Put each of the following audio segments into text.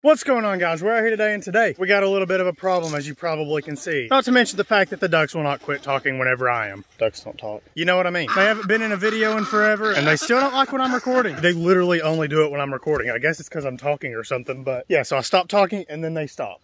What's going on guys? We're out here today and today we got a little bit of a problem as you probably can see. Not to mention the fact that the ducks will not quit talking whenever I am. Ducks don't talk. You know what I mean? They haven't been in a video in forever and they still don't like when I'm recording. They literally only do it when I'm recording. I guess it's because I'm talking or something, but yeah, so I stop talking and then they stop.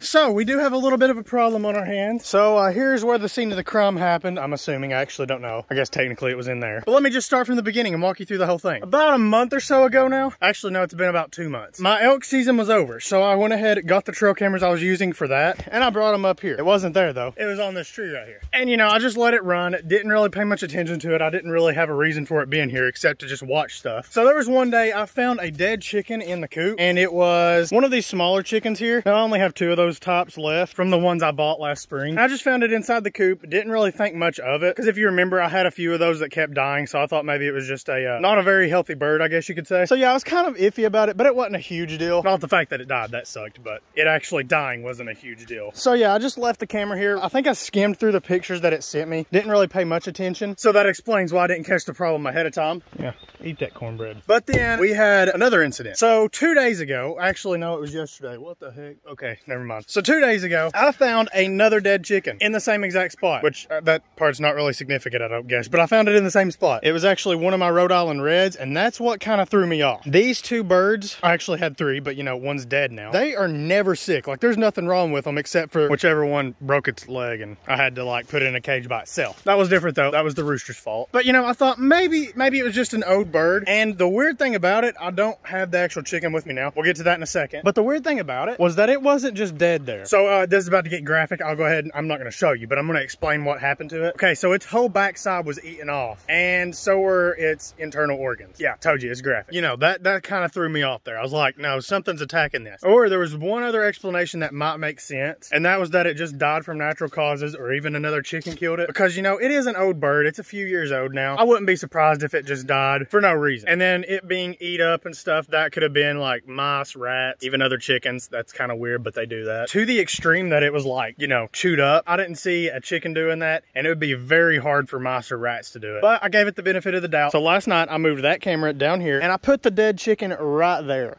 So we do have a little bit of a problem on our hands. So uh, here's where the scene of the crime happened. I'm assuming, I actually don't know. I guess technically it was in there. But let me just start from the beginning and walk you through the whole thing. About a month or so ago now, actually no, it's been about two months. My elk season was over. So I went ahead, and got the trail cameras I was using for that, and I brought them up here. It wasn't there though. It was on this tree right here. And you know, I just let it run. Didn't really pay much attention to it. I didn't really have a reason for it being here except to just watch stuff. So there was one day I found a dead chicken in the coop and it was one of these smaller chickens here. I only have two of those tops left left from the ones I bought last spring. I just found it inside the coop. Didn't really think much of it because if you remember, I had a few of those that kept dying. So I thought maybe it was just a uh, not a very healthy bird, I guess you could say. So yeah, I was kind of iffy about it, but it wasn't a huge deal. Not the fact that it died, that sucked, but it actually dying wasn't a huge deal. So yeah, I just left the camera here. I think I skimmed through the pictures that it sent me. Didn't really pay much attention. So that explains why I didn't catch the problem ahead of time. Yeah, eat that cornbread. But then we had another incident. So two days ago, actually no, it was yesterday. What the heck? Okay, never mind. So two days ago, I found another dead chicken in the same exact spot, which uh, that part's not really significant, I don't guess, but I found it in the same spot. It was actually one of my Rhode Island Reds, and that's what kind of threw me off. These two birds, I actually had three, but you know, one's dead now. They are never sick. Like there's nothing wrong with them except for whichever one broke its leg and I had to like put it in a cage by itself. That was different though. That was the rooster's fault. But you know, I thought maybe, maybe it was just an old bird. And the weird thing about it, I don't have the actual chicken with me now. We'll get to that in a second. But the weird thing about it was that it wasn't just dead there. So uh, this is about to get graphic. I'll go ahead and I'm not going to show you, but I'm going to explain what happened to it. Okay, so its whole backside was eaten off, and so were its internal organs. Yeah, told you, it's graphic. You know, that, that kind of threw me off there. I was like, no, something's attacking this. Or there was one other explanation that might make sense, and that was that it just died from natural causes, or even another chicken killed it. Because, you know, it is an old bird. It's a few years old now. I wouldn't be surprised if it just died for no reason. And then it being eat up and stuff, that could have been like mice, rats, even other chickens. That's kind of weird, but they do that. To the extreme that it was like, you know, chewed up. I didn't see a chicken doing that, and it would be very hard for mice or rats to do it. But I gave it the benefit of the doubt. So last night, I moved that camera down here, and I put the dead chicken right there.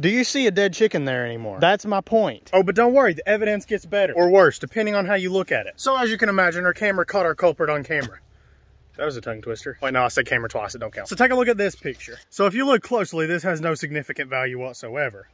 Do you see a dead chicken there anymore? That's my point. Oh, but don't worry, the evidence gets better or worse, depending on how you look at it. So as you can imagine, our camera caught our culprit on camera. That was a tongue twister. Wait, no, I said camera twice, it don't count. So take a look at this picture. So if you look closely, this has no significant value whatsoever.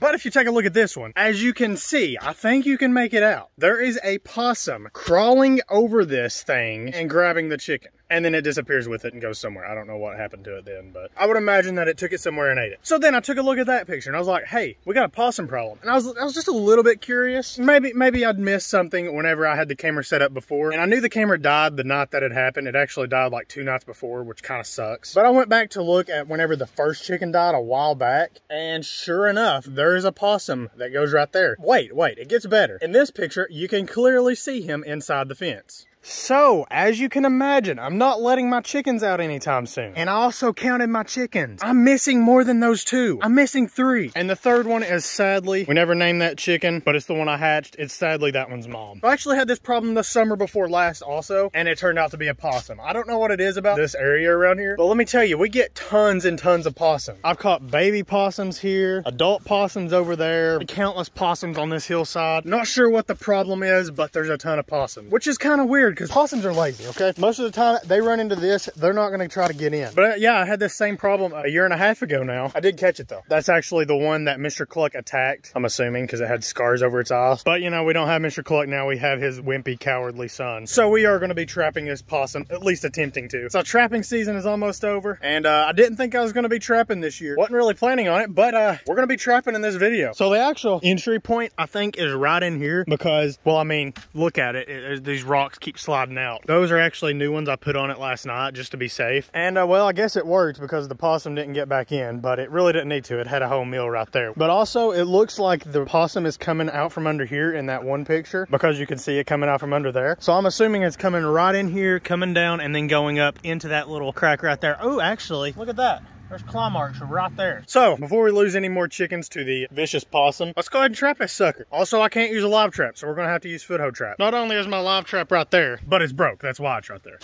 But if you take a look at this one, as you can see, I think you can make it out. There is a possum crawling over this thing and grabbing the chicken and then it disappears with it and goes somewhere. I don't know what happened to it then, but I would imagine that it took it somewhere and ate it. So then I took a look at that picture and I was like, hey, we got a possum problem. And I was, I was just a little bit curious. Maybe, maybe I'd missed something whenever I had the camera set up before. And I knew the camera died the night that it happened. It actually died like two nights before, which kind of sucks. But I went back to look at whenever the first chicken died a while back. And sure enough, there is a possum that goes right there. Wait, wait, it gets better. In this picture, you can clearly see him inside the fence. So, as you can imagine, I'm not letting my chickens out anytime soon. And I also counted my chickens. I'm missing more than those two. I'm missing three. And the third one is sadly, we never named that chicken, but it's the one I hatched. It's sadly that one's mom. I actually had this problem the summer before last also, and it turned out to be a possum. I don't know what it is about this area around here, but let me tell you, we get tons and tons of possum. I've caught baby possums here, adult possums over there, countless possums on this hillside. Not sure what the problem is, but there's a ton of possum, which is kind of weird weird because possums are lazy, okay? Most of the time they run into this, they're not gonna try to get in. But uh, yeah, I had this same problem a year and a half ago now. I did catch it though. That's actually the one that Mr. Cluck attacked, I'm assuming, because it had scars over its eyes. But you know, we don't have Mr. Cluck now, we have his wimpy, cowardly son. So we are gonna be trapping this possum, at least attempting to. So trapping season is almost over, and uh, I didn't think I was gonna be trapping this year. Wasn't really planning on it, but uh, we're gonna be trapping in this video. So the actual entry point, I think, is right in here because, well, I mean, look at it, it, it these rocks keep sliding out. Those are actually new ones I put on it last night just to be safe. And uh, well, I guess it worked because the possum didn't get back in, but it really didn't need to. It had a whole meal right there. But also it looks like the possum is coming out from under here in that one picture because you can see it coming out from under there. So I'm assuming it's coming right in here, coming down and then going up into that little crack right there. Oh, actually, look at that. There's claw marks right there. So, before we lose any more chickens to the vicious possum, let's go ahead and trap this sucker. Also, I can't use a live trap, so we're gonna have to use foothold trap. Not only is my live trap right there, but it's broke. That's why it's right there.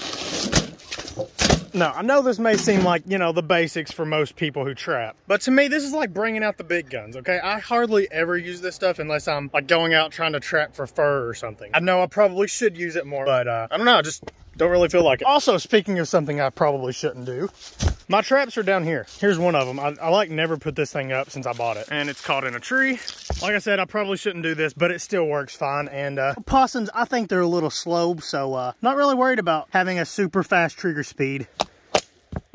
No, I know this may seem like, you know, the basics for most people who trap. But to me, this is like bringing out the big guns, okay? I hardly ever use this stuff unless I'm like going out trying to trap for fur or something. I know I probably should use it more, but uh, I don't know, I just don't really feel like it. Also, speaking of something I probably shouldn't do, my traps are down here. Here's one of them. I, I, like never put this thing up since I bought it. And it's caught in a tree. Like I said, I probably shouldn't do this, but it still works fine. And uh, possums, I think they're a little slow, so uh, not really worried about having a super fast trigger speed.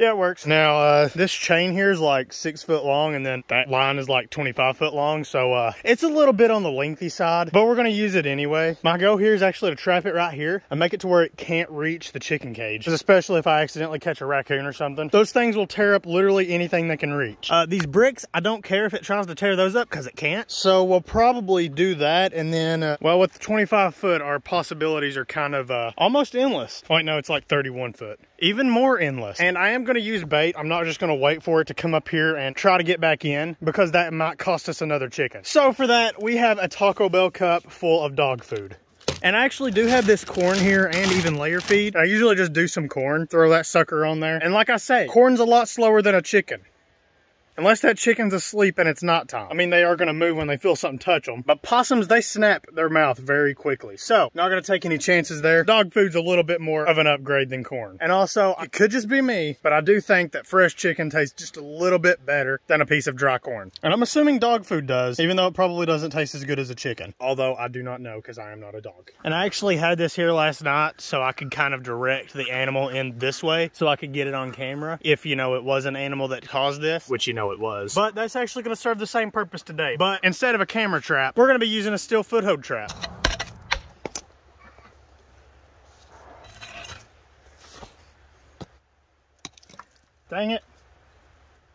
Yeah, it works. Now, uh, this chain here is like six foot long and then that line is like 25 foot long. So, uh, it's a little bit on the lengthy side, but we're going to use it anyway. My goal here is actually to trap it right here and make it to where it can't reach the chicken cage, especially if I accidentally catch a raccoon or something. Those things will tear up literally anything they can reach. Uh, these bricks, I don't care if it tries to tear those up because it can't. So we'll probably do that. And then, uh, well, with the 25 foot, our possibilities are kind of, uh, almost endless. Wait, no, it's like 31 foot. Even more endless. And I am going to use bait. I'm not just going to wait for it to come up here and try to get back in because that might cost us another chicken. So for that, we have a Taco Bell cup full of dog food. And I actually do have this corn here and even layer feed. I usually just do some corn, throw that sucker on there. And like I say, corn's a lot slower than a chicken. Unless that chicken's asleep and it's not time. I mean, they are to move when they feel something touch them. But possums, they snap their mouth very quickly. So, not to take any chances there. Dog food's a little bit more of an upgrade than corn. And also, it could just be me, but I do think that fresh chicken tastes just a little bit better than a piece of dry corn. And I'm assuming dog food does, even though it probably doesn't taste as good as a chicken. Although, I do not know because I am not a dog. And I actually had this here last night so I could kind of direct the animal in this way so I could get it on camera if, you know, it was an animal that caused this, which you know it was. But that's actually gonna serve the same purpose today. But instead of a camera trap, we're gonna be using a steel foothold trap. Dang it.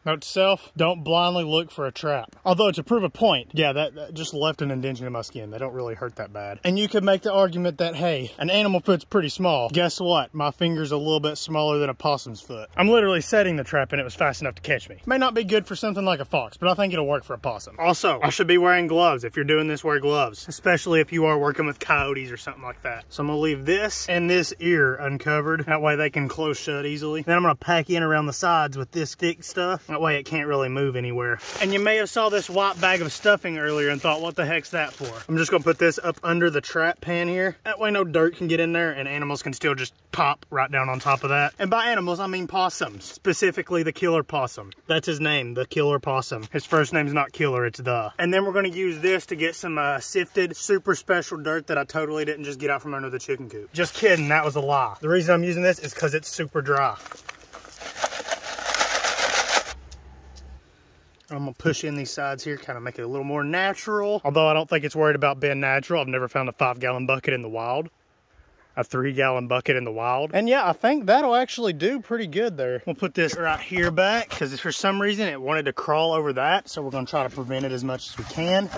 Note to self, don't blindly look for a trap. Although to prove a point, yeah, that, that, just left an indentation in my skin. They don't really hurt that bad. And you could make the argument that, hey, an animal foot's pretty small. Guess what? My finger's a little bit smaller than a possum's foot. I'm literally setting the trap and it was fast enough to catch me. May not be good for something like a fox, but I think it'll work for a possum. Also, I should be wearing gloves. If you're doing this, wear gloves. Especially if you are working with coyotes or something like that. So I'm gonna leave this and this ear uncovered. That way they can close shut easily. Then I'm gonna pack in around the sides with this thick stuff. That way it can't really move anywhere. And you may have saw this white bag of stuffing earlier and thought, what the heck's that for? I'm just gonna put this up under the trap pan here. That way no dirt can get in there and animals can still just pop right down on top of that. And by animals, I mean possums, specifically the killer possum. That's his name, the killer possum. His first name's not killer, it's the. And then we're gonna use this to get some uh, sifted, super special dirt that I totally didn't just get out from under the chicken coop. Just kidding, that was a lie. The reason I'm using this is because it's super dry. I'm gonna push in these sides here, kind of make it a little more natural. Although I don't think it's worried about being natural. I've never found a five gallon bucket in the wild a three gallon bucket in the wild. And yeah, I think that'll actually do pretty good there. We'll put this right here back because for some reason it wanted to crawl over that. So we're gonna try to prevent it as much as we can.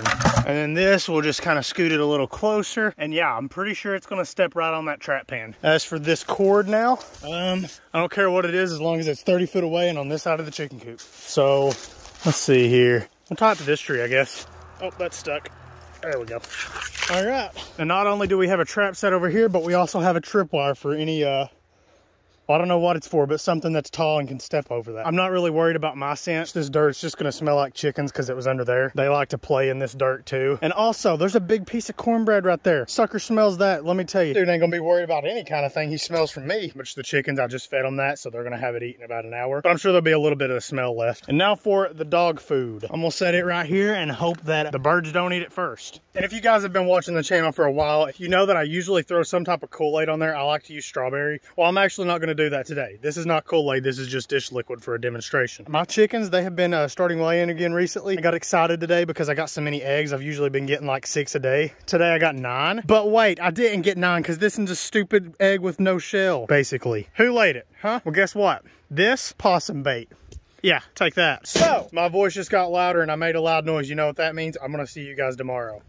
And then this, we'll just kind of scoot it a little closer. And yeah, I'm pretty sure it's gonna step right on that trap pan. As for this cord now, um, I don't care what it is as long as it's 30 foot away and on this side of the chicken coop. So let's see here. We'll tie it to this tree, I guess. Oh, that's stuck. There we go. All right. And not only do we have a trap set over here, but we also have a tripwire for any uh, well, I don't know what it's for, but something that's tall and can step over that. I'm not really worried about my scent. This dirt's just gonna smell like chickens because it was under there. They like to play in this dirt too. And also, there's a big piece of cornbread right there. Sucker smells that, let me tell you. Dude ain't gonna be worried about any kind of thing he smells from me. Which the chickens, I just fed them that, so they're gonna have it eaten about an hour. But I'm sure there'll be a little bit of smell left. And now for the dog food. I'm gonna set it right here and hope that the birds don't eat it first. And if you guys have been watching the channel for a while, you know that I usually throw some type of Kool-Aid on there. I like to use strawberry. Well, I'm actually not gonna do that today. This is not Kool-Aid. This is just dish liquid for a demonstration. My chickens, they have been uh, starting laying again recently. I got excited today because I got so many eggs. I've usually been getting like six a day. Today I got nine. But wait, I didn't get nine because this is a stupid egg with no shell, basically. Who laid it, huh? Well, guess what? This possum bait. Yeah, take that. So, my voice just got louder and I made a loud noise. You know what that means? I'm to see you guys tomorrow.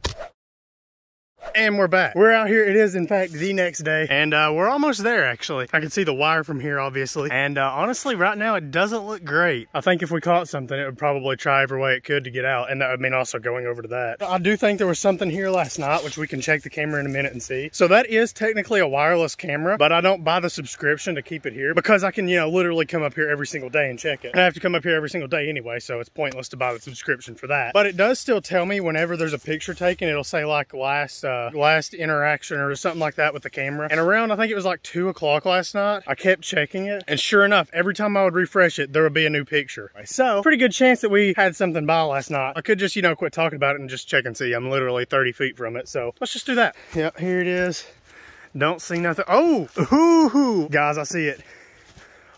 And we're back. We're out here. It is, in fact, the next day. And uh, we're almost there, actually. I can see the wire from here, obviously. And uh, honestly, right now, it doesn't look great. I think if we caught something, it would probably try every way it could to get out. And that would mean also going over to that. I do think there was something here last night, which we can check the camera in a minute and see. So that is technically a wireless camera, but I don't buy the subscription to keep it here because I can, you know, literally come up here every single day and check it. And I have to come up here every single day anyway, so it's pointless to buy the subscription for that. But it does still tell me whenever there's a picture taken, it'll say like last, uh, Uh, last interaction or something like that with the camera. And around, I think it was like two o'clock last night, I kept checking it. And sure enough, every time I would refresh it, there would be a new picture. So pretty good chance that we had something by last night. I could just, you know, quit talking about it and just check and see. I'm literally 30 feet from it. So let's just do that. Yep, here it is. Don't see nothing. Oh, ooh, guys, I see it.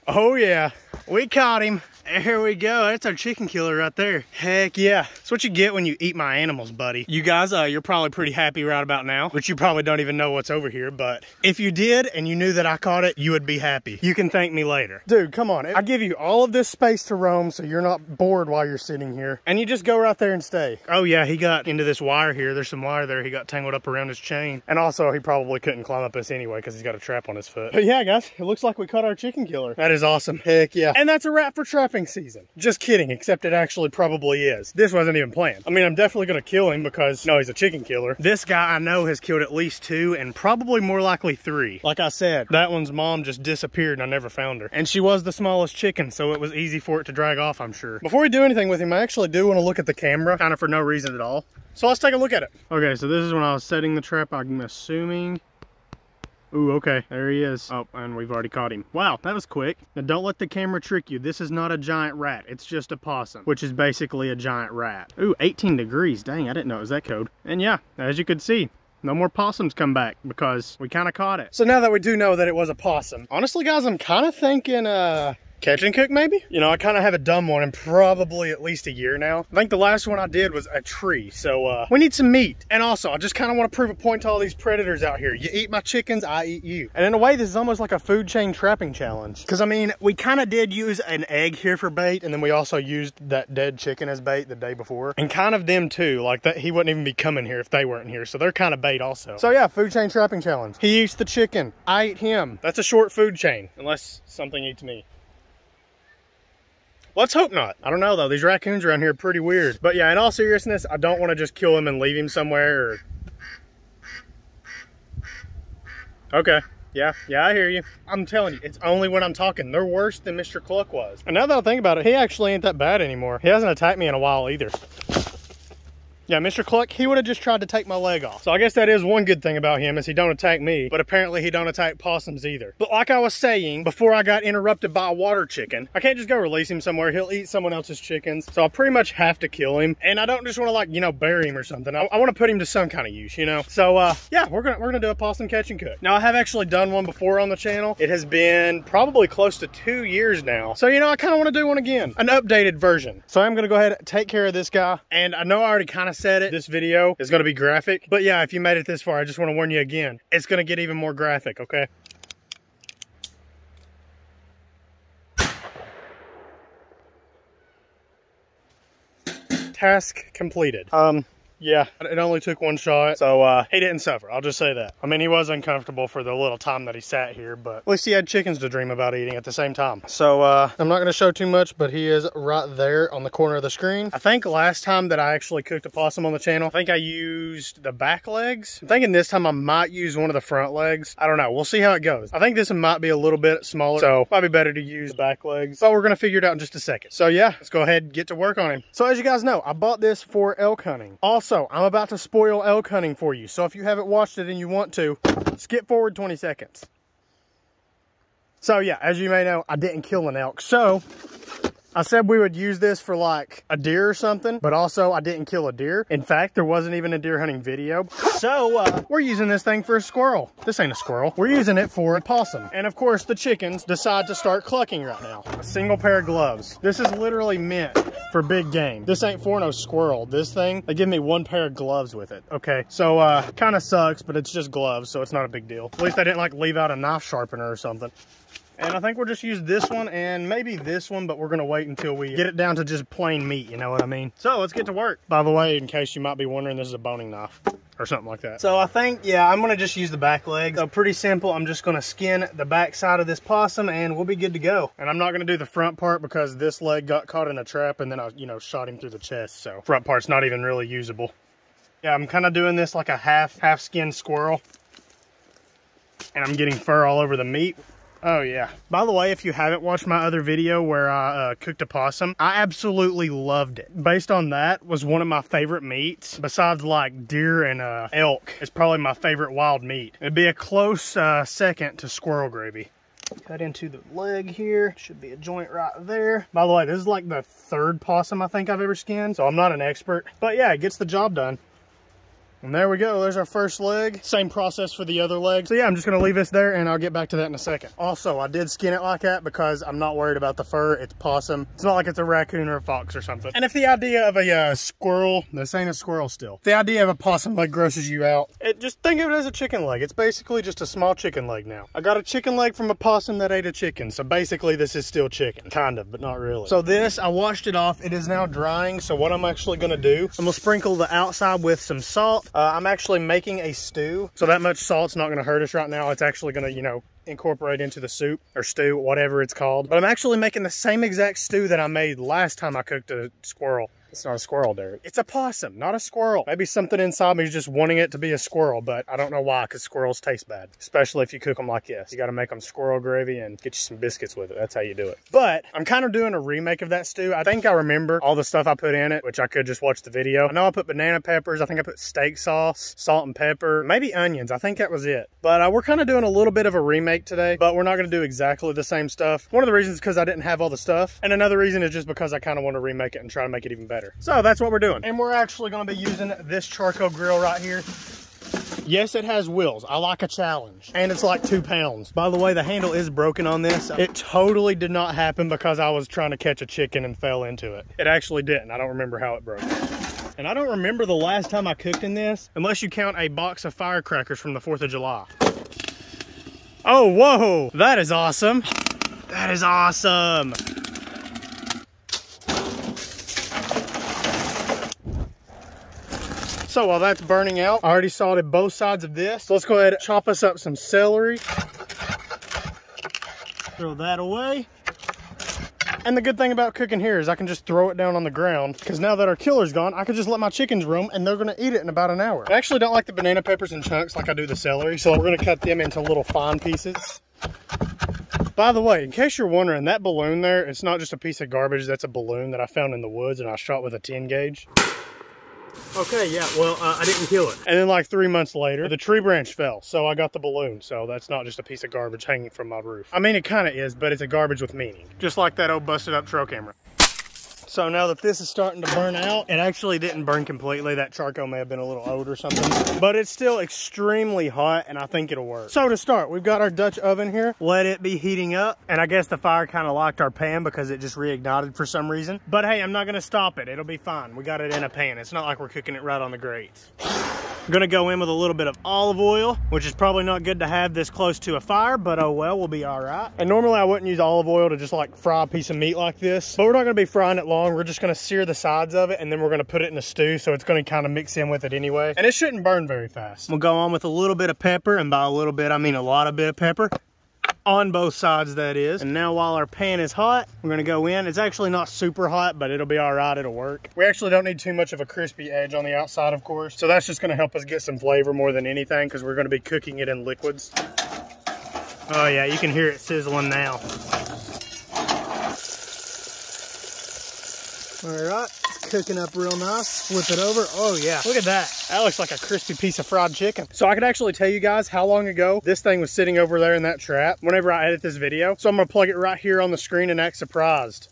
Oh yeah, we caught him. There we go. That's our chicken killer right there. Heck yeah. That's what you get when you eat my animals, buddy. You guys, uh, you're probably pretty happy right about now, but you probably don't even know what's over here. But if you did and you knew that I caught it, you would be happy. You can thank me later. Dude, come on. I give you all of this space to roam so you're not bored while you're sitting here. And you just go right there and stay. Oh yeah, he got into this wire here. There's some wire there. He got tangled up around his chain. And also he probably couldn't climb up this anyway because he's got a trap on his foot. But yeah, guys, it looks like we caught our chicken killer. That is awesome. Heck yeah. And that's a wrap for trapping season. Just kidding, except it actually probably is. This wasn't even planned. I mean, I'm definitely gonna kill him because, no, he's a chicken killer. This guy I know has killed at least two and probably more likely three. Like I said, that one's mom just disappeared and I never found her. And she was the smallest chicken, so it was easy for it to drag off, I'm sure. Before we do anything with him, I actually do wanna look at the camera, kind of for no reason at all. So let's take a look at it. Okay, so this is when I was setting the trap, I'm assuming Ooh, okay, there he is. Oh, and we've already caught him. Wow, that was quick. Now don't let the camera trick you. This is not a giant rat. It's just a possum, which is basically a giant rat. Ooh, 18 degrees. Dang, I didn't know it was that cold. And yeah, as you could see, no more possums come back because we kind of caught it. So now that we do know that it was a possum, honestly guys, I'm kind of thinking, uh, catch and cook maybe? You know, I kind of have a dumb one in probably at least a year now. I think the last one I did was a tree. So uh, we need some meat. And also, I just kind of want to prove a point to all these predators out here. You eat my chickens, I eat you. And in a way, this is almost like a food chain trapping challenge. Because I mean, we kind of did use an egg here for bait. And then we also used that dead chicken as bait the day before. And kind of them too. Like that, he wouldn't even be coming here if they weren't here. So they're kind of bait also. So yeah, food chain trapping challenge. He eats the chicken. I eat him. That's a short food chain. Unless something eats me. Let's hope not. I don't know though. These raccoons around here are pretty weird. But yeah, in all seriousness, I don't want to just kill him and leave him somewhere. Or... Okay. Yeah, yeah, I hear you. I'm telling you, it's only when I'm talking. They're worse than Mr. Cluck was. And now that I think about it, he actually ain't that bad anymore. He hasn't attacked me in a while either. Yeah, Mr. Cluck, he would have just tried to take my leg off. So I guess that is one good thing about him is he don't attack me, but apparently he don't attack possums either. But like I was saying, before I got interrupted by a water chicken, I can't just go release him somewhere. He'll eat someone else's chickens. So I pretty much have to kill him. And I don't just want to like, you know, bury him or something. I, I want to put him to some kind of use, you know? So uh, yeah, we're gonna, we're gonna do a possum catch and cook. Now I have actually done one before on the channel. It has been probably close to two years now. So, you know, I kind of want to do one again, an updated version. So I'm gonna go ahead and take care of this guy. And I know I already kind of said it, this video is going to be graphic. But yeah, if you made it this far, I just want to warn you again. It's going to get even more graphic, okay? Task completed. Um, yeah, it only took one shot, so uh, he didn't suffer. I'll just say that. I mean, he was uncomfortable for the little time that he sat here, but at least he had chickens to dream about eating at the same time. So uh, I'm not going to show too much, but he is right there on the corner of the screen. I think last time that I actually cooked a possum on the channel, I think I used the back legs. I'm thinking this time I might use one of the front legs. I don't know. We'll see how it goes. I think this one might be a little bit smaller, so might be better to use back legs. But we're going to figure it out in just a second. So yeah, let's go ahead and get to work on him. So as you guys know, I bought this for elk hunting. Also, also, I'm about to spoil elk hunting for you. So if you haven't watched it and you want to, skip forward 20 seconds. So yeah, as you may know, I didn't kill an elk. So I said we would use this for like a deer or something, but also I didn't kill a deer. In fact, there wasn't even a deer hunting video. So uh, we're using this thing for a squirrel. This ain't a squirrel. We're using it for a possum. And of course, the chickens decide to start clucking right now. A single pair of gloves. This is literally meant for big game. This ain't for no squirrel. This thing, they give me one pair of gloves with it. Okay, so uh, kind of sucks, but it's just gloves, so it's not a big deal. At least I didn't like leave out a knife sharpener or something. And I think we'll just use this one and maybe this one, but we're gonna wait until we get it down to just plain meat, you know what I mean? So let's get to work. By the way, in case you might be wondering, this is a boning knife or something like that. So I think, yeah, I'm gonna just use the back legs. So pretty simple. I'm just gonna skin the back side of this possum and we'll be good to go. And I'm not gonna do the front part because this leg got caught in a trap and then I, you know, shot him through the chest. So front part's not even really usable. Yeah, I'm kind of doing this like a half, half skin squirrel. And I'm getting fur all over the meat. Oh yeah. By the way, if you haven't watched my other video where I uh, cooked a possum, I absolutely loved it. Based on that was one of my favorite meats. Besides like deer and uh, elk, it's probably my favorite wild meat. It'd be a close uh, second to squirrel gravy. Cut into the leg here. Should be a joint right there. By the way, this is like the third possum I think I've ever skinned, so I'm not an expert. But yeah, it gets the job done. And there we go, there's our first leg. Same process for the other leg. So yeah, I'm just gonna leave this there and I'll get back to that in a second. Also, I did skin it like that because I'm not worried about the fur. It's possum. It's not like it's a raccoon or a fox or something. And if the idea of a uh, squirrel, this ain't a squirrel still. The idea of a possum leg grosses you out. It just think of it as a chicken leg. It's basically just a small chicken leg now. I got a chicken leg from a possum that ate a chicken. So basically this is still chicken. Kind of, but not really. So this, I washed it off. It is now drying. So what I'm actually gonna do, I'm gonna sprinkle the outside with some salt. Uh, I'm actually making a stew. So that much salt's not gonna hurt us right now. It's actually gonna, you know, incorporate into the soup or stew, whatever it's called. But I'm actually making the same exact stew that I made last time I cooked a squirrel. It's not a squirrel, Derek. It's a possum, not a squirrel. Maybe something inside me is just wanting it to be a squirrel, but I don't know why, because squirrels taste bad, especially if you cook them like this. You got to make them squirrel gravy and get you some biscuits with it. That's how you do it. But I'm kind of doing a remake of that stew. I think I remember all the stuff I put in it, which I could just watch the video. I know I put banana peppers. I think I put steak sauce, salt and pepper, maybe onions. I think that was it. But uh, we're kind of doing a little bit of a remake today, but we're not going to do exactly the same stuff. One of the reasons is because I didn't have all the stuff. And another reason is just because I kind of want to remake it and try to make it even better. So that's what we're doing. And we're actually gonna be using this charcoal grill right here. Yes, it has wheels. I like a challenge. And it's like two pounds. By the way, the handle is broken on this. It totally did not happen because I was trying to catch a chicken and fell into it. It actually didn't. I don't remember how it broke. And I don't remember the last time I cooked in this, unless you count a box of firecrackers from the 4th of July. Oh, whoa, that is awesome. That is awesome. So while that's burning out, I already salted both sides of this. So let's go ahead and chop us up some celery. Throw that away. And the good thing about cooking here is I can just throw it down on the ground because now that our killer's gone, I can just let my chickens roam and they're gonna eat it in about an hour. I actually don't like the banana peppers in chunks like I do the celery, so we're gonna cut them into little fine pieces. By the way, in case you're wondering, that balloon there, it's not just a piece of garbage, that's a balloon that I found in the woods and I shot with a 10 gauge. Okay, yeah, well, uh, I didn't kill it. And then like three months later, the tree branch fell, so I got the balloon. So that's not just a piece of garbage hanging from my roof. I mean, it kind of is, but it's a garbage with meaning. Just like that old busted up trail camera. So now that this is starting to burn out, it actually didn't burn completely. That charcoal may have been a little old or something, but it's still extremely hot and I think it'll work. So to start, we've got our Dutch oven here. Let it be heating up. And I guess the fire kind of locked our pan because it just reignited for some reason. But hey, I'm not gonna stop it. It'll be fine. We got it in a pan. It's not like we're cooking it right on the grates. I'm gonna go in with a little bit of olive oil, which is probably not good to have this close to a fire, but oh well, we'll be all right. And normally I wouldn't use olive oil to just like fry a piece of meat like this, but we're not gonna be frying it long. We're just gonna sear the sides of it and then we're gonna put it in a stew, so it's gonna kind of mix in with it anyway. And it shouldn't burn very fast. We'll go on with a little bit of pepper, and by a little bit, I mean a lot of bit of pepper on both sides that is. And now while our pan is hot we're going to go in. It's actually not super hot but it'll be all right it'll work. We actually don't need too much of a crispy edge on the outside of course. So that's just going to help us get some flavor more than anything because we're going to be cooking it in liquids. Oh yeah you can hear it sizzling now all right it's cooking up real nice. Flip it over. Oh yeah, look at that. That looks like a crispy piece of fried chicken. So I could actually tell you guys how long ago this thing was sitting over there in that trap whenever I edit this video. So I'm gonna plug it right here on the screen and act surprised.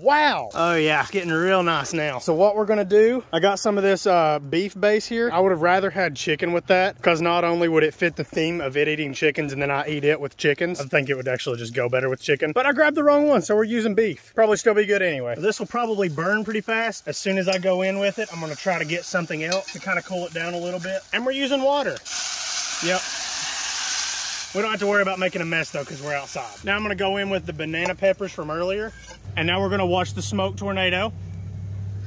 Wow. Oh yeah, it's getting real nice now. So what we're gonna do, I got some of this uh, beef base here. I would have rather had chicken with that because not only would it fit the theme of it eating chickens and then I eat it with chickens, I think it would actually just go better with chicken. But I grabbed the wrong one, so we're using beef. Probably still be good anyway. This will probably burn pretty fast. As soon as I go in with it, I'm gonna try to get something else to kind of cool it down a little bit. And we're using water. Yep, we don't have to worry about making a mess though because we're outside. Now I'm gonna go in with the banana peppers from earlier and now we're gonna watch the smoke tornado.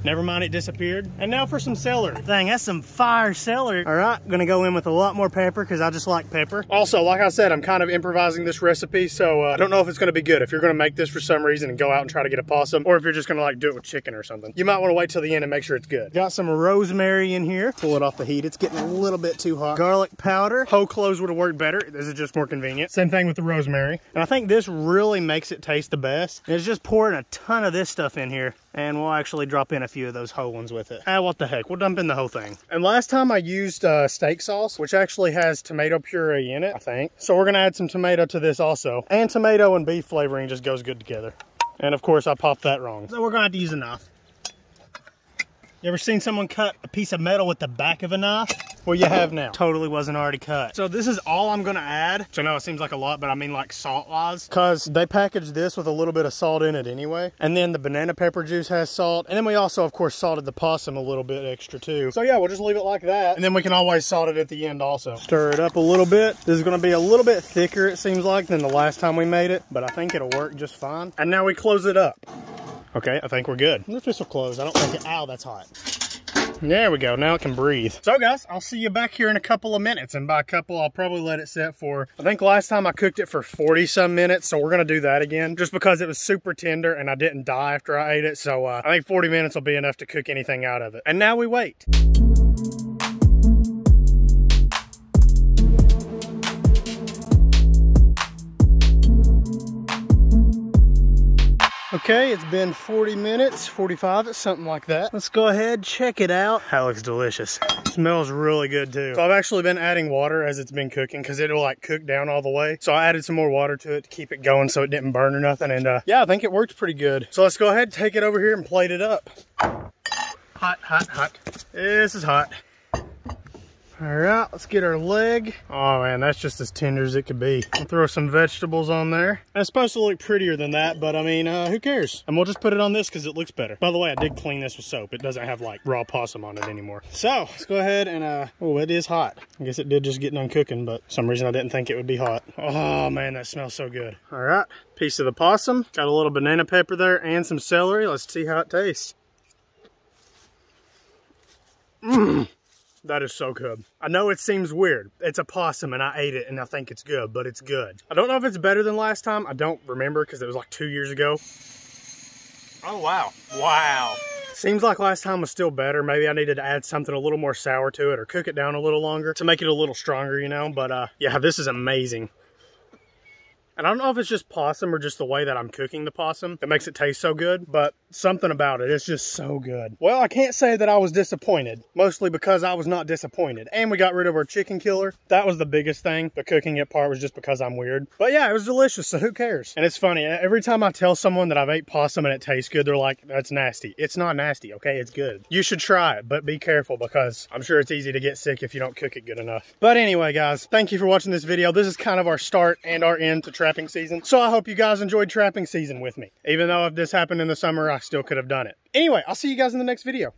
Never mind, it disappeared. And now for some celery. Dang, that's some fire celery. All right, gonna go in with a lot more pepper because I just like pepper. Also, like I said, I'm kind of improvising this recipe, so uh, I don't know if it's gonna be good. If you're gonna make this for some reason and go out and try to get a possum, or if you're just gonna like do it with chicken or something. You might wanna wait till the end and make sure it's good. Got some rosemary in here. Pull it off the heat. It's getting a little bit too hot. Garlic powder. Whole cloves would have worked better. This is just more convenient. Same thing with the rosemary. And I think this really makes it taste the best. It's just pouring a ton of this stuff in here and we'll actually drop in a few of those whole ones with it. Ah, what the heck, we'll dump in the whole thing. And last time I used uh, steak sauce, which actually has tomato puree in it, I think. So we're gonna add some tomato to this also. And tomato and beef flavoring just goes good together. And of course I popped that wrong. So we're gonna have to use a knife. You ever seen someone cut a piece of metal with the back of a knife? Well, you have now. Totally wasn't already cut. So this is all I'm gonna add. So I know it seems like a lot, but I mean like salt-wise. Cause they packaged this with a little bit of salt in it anyway. And then the banana pepper juice has salt. And then we also, of course, salted the possum a little bit extra too. So yeah, we'll just leave it like that. And then we can always salt it at the end also. Stir it up a little bit. This is gonna be a little bit thicker, it seems like, than the last time we made it. But I think it'll work just fine. And now we close it up. Okay, I think we're good. If this will close, I don't think it, ow, that's hot. There we go, now it can breathe. So guys, I'll see you back here in a couple of minutes. And by a couple, I'll probably let it set for, I think last time I cooked it for 40 some minutes. So we're gonna do that again, just because it was super tender and I didn't die after I ate it. So uh, I think 40 minutes will be enough to cook anything out of it. And now we wait. Okay, it's been 40 minutes, 45, something like that. Let's go ahead, check it out. That looks delicious. Smells really good too. So I've actually been adding water as it's been cooking because it'll like cook down all the way. So I added some more water to it to keep it going so it didn't burn or nothing. And uh, yeah, I think it worked pretty good. So let's go ahead, take it over here and plate it up. Hot, hot, hot. This is hot. All right, let's get our leg. Oh man, that's just as tender as it could be. We'll throw some vegetables on there. It's supposed to look prettier than that, but I mean, uh, who cares? And we'll just put it on this because it looks better. By the way, I did clean this with soap. It doesn't have like raw possum on it anymore. So let's go ahead and, uh, oh, it is hot. I guess it did just get done cooking, but some reason I didn't think it would be hot. Oh man, that smells so good. All right, piece of the possum. Got a little banana pepper there and some celery. Let's see how it tastes. Mmm. That is so good. I know it seems weird. It's a possum and I ate it and I think it's good, but it's good. I don't know if it's better than last time. I don't remember because it was like two years ago. Oh, wow. Wow. Seems like last time was still better. Maybe I needed to add something a little more sour to it or cook it down a little longer to make it a little stronger, you know? But uh, yeah, this is amazing. And I don't know if it's just possum or just the way that I'm cooking the possum that makes it taste so good, but something about it, it's just so good. Well, I can't say that I was disappointed, mostly because I was not disappointed. And we got rid of our chicken killer. That was the biggest thing. The cooking it part was just because I'm weird. But yeah, it was delicious, so who cares? And it's funny, every time I tell someone that I've ate possum and it tastes good, they're like, that's nasty. It's not nasty, okay? It's good. You should try it, but be careful because I'm sure it's easy to get sick if you don't cook it good enough. But anyway, guys, thank you for watching this video. This is kind of our start and our end to trapping season. So I hope you guys enjoyed trapping season with me. Even though if this happened in the summer, I still could have done it. Anyway, I'll see you guys in the next video.